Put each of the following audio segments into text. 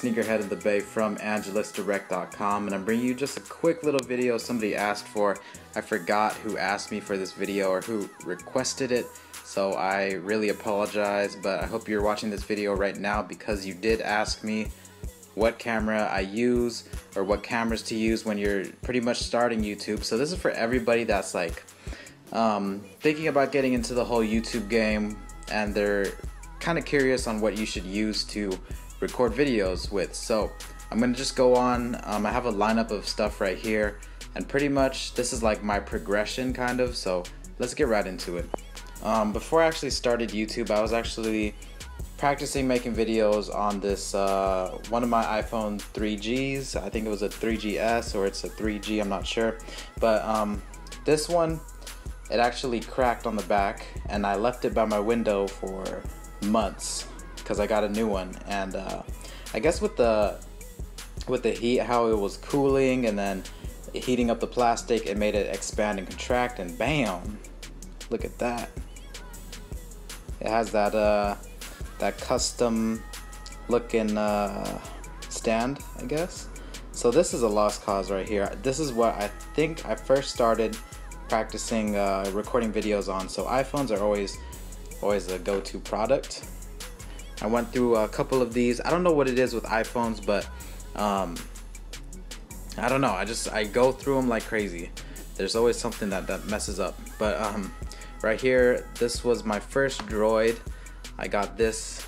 Sneakerhead in the Bay from AngelusDirect.com and I'm bringing you just a quick little video somebody asked for. I forgot who asked me for this video or who requested it so I really apologize but I hope you're watching this video right now because you did ask me what camera I use or what cameras to use when you're pretty much starting YouTube. So this is for everybody that's like um, thinking about getting into the whole YouTube game and they're kind of curious on what you should use to record videos with. So I'm gonna just go on. Um, I have a lineup of stuff right here and pretty much this is like my progression kind of. So let's get right into it. Um, before I actually started YouTube, I was actually practicing making videos on this uh, one of my iPhone 3Gs. I think it was a 3GS or it's a 3G, I'm not sure. But um, this one, it actually cracked on the back and I left it by my window for months because I got a new one. And uh, I guess with the with the heat, how it was cooling and then heating up the plastic, it made it expand and contract and bam, look at that. It has that uh, that custom looking uh, stand, I guess. So this is a lost cause right here. This is what I think I first started practicing uh, recording videos on. So iPhones are always always a go-to product. I went through a couple of these. I don't know what it is with iPhones, but um, I don't know. I just I go through them like crazy. There's always something that that messes up. But um, right here, this was my first Droid. I got this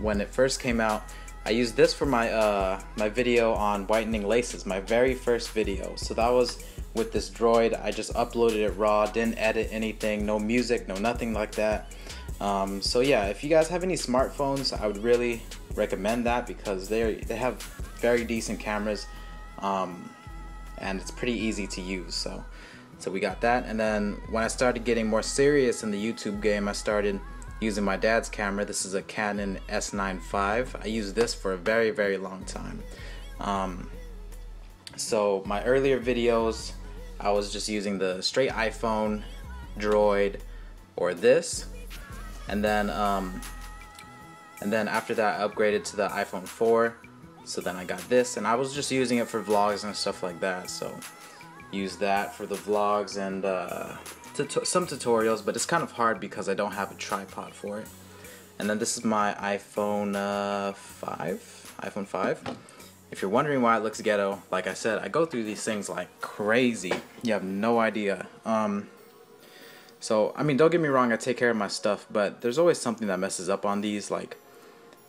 when it first came out. I used this for my uh, my video on whitening laces, my very first video. So that was with this droid. I just uploaded it raw, didn't edit anything, no music, no nothing like that. Um, so yeah, if you guys have any smartphones, I would really recommend that because they they have very decent cameras, um, and it's pretty easy to use. So so we got that, and then when I started getting more serious in the YouTube game, I started using my dad's camera. This is a Canon S95. I used this for a very, very long time. Um, so my earlier videos, I was just using the straight iPhone, Droid, or this. And then, um, and then after that, I upgraded to the iPhone 4. So then I got this, and I was just using it for vlogs and stuff like that. So use that for the vlogs and uh, some tutorials, but it's kind of hard because I don't have a tripod for it. And then this is my iPhone uh, 5, iPhone 5. If you're wondering why it looks ghetto, like I said, I go through these things like crazy. You have no idea. Um, so, I mean, don't get me wrong, I take care of my stuff, but there's always something that messes up on these. Like,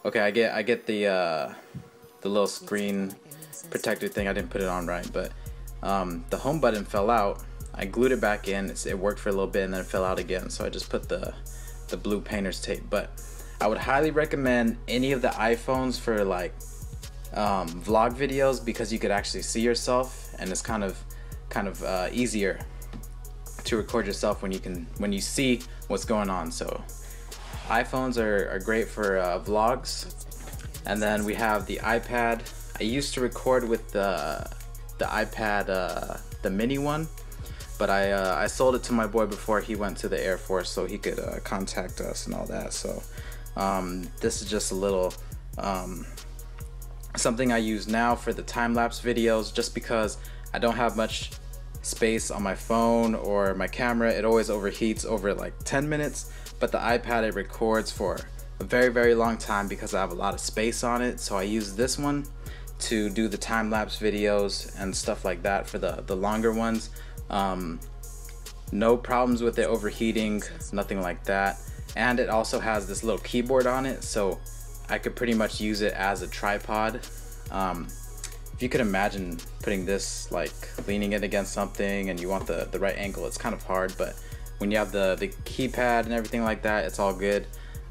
okay, I get, I get the, uh, the little screen protector thing. I didn't put it on right, but um, the home button fell out I glued it back in. It worked for a little bit and then it fell out again. So I just put the, the blue painter's tape. But I would highly recommend any of the iPhones for like um, vlog videos because you could actually see yourself and it's kind of kind of uh, easier to record yourself when you can when you see what's going on. So iPhones are, are great for uh, vlogs. And then we have the iPad. I used to record with the the iPad, uh, the mini one but I uh, I sold it to my boy before he went to the Air Force so he could uh, contact us and all that. So um, this is just a little um, something I use now for the time lapse videos just because I don't have much space on my phone or my camera. It always overheats over like 10 minutes, but the iPad it records for a very very long time because I have a lot of space on it. So I use this one to do the time lapse videos and stuff like that for the the longer ones. Um, no problems with it overheating, nothing like that. And it also has this little keyboard on it, so I could pretty much use it as a tripod. Um, if you could imagine putting this, like leaning it against something and you want the, the right angle, it's kind of hard, but when you have the, the keypad and everything like that, it's all good.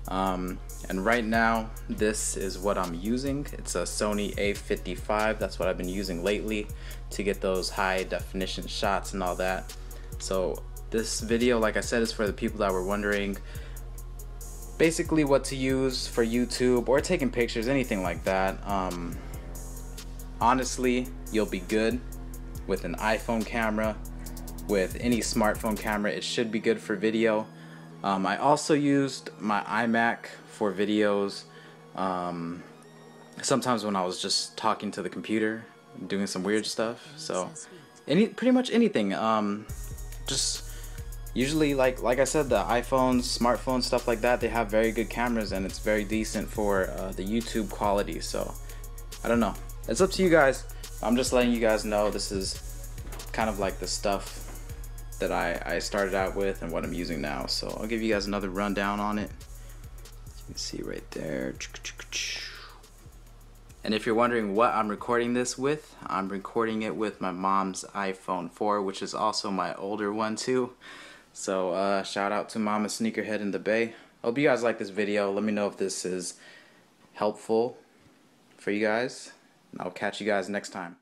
Um, and right now, this is what I'm using. It's a Sony a55. That's what I've been using lately to get those high definition shots and all that. So this video, like I said, is for the people that were wondering basically what to use for YouTube or taking pictures, anything like that. Um, honestly, you'll be good with an iPhone camera, with any smartphone camera. It should be good for video. Um, I also used my iMac for videos. Um, sometimes when I was just talking to the computer, doing some weird stuff. So any pretty much anything. Um, just usually like like I said, the iPhones, smartphones, stuff like that, they have very good cameras and it's very decent for uh, the YouTube quality. So I don't know. It's up to you guys. I'm just letting you guys know this is kind of like the stuff that I, I started out with and what I'm using now. So I'll give you guys another rundown on it. You can see right there. And if you're wondering what I'm recording this with, I'm recording it with my mom's iPhone 4, which is also my older one too. So uh, shout out to Mama Sneakerhead in the Bay. Hope you guys like this video. Let me know if this is helpful for you guys. And I'll catch you guys next time.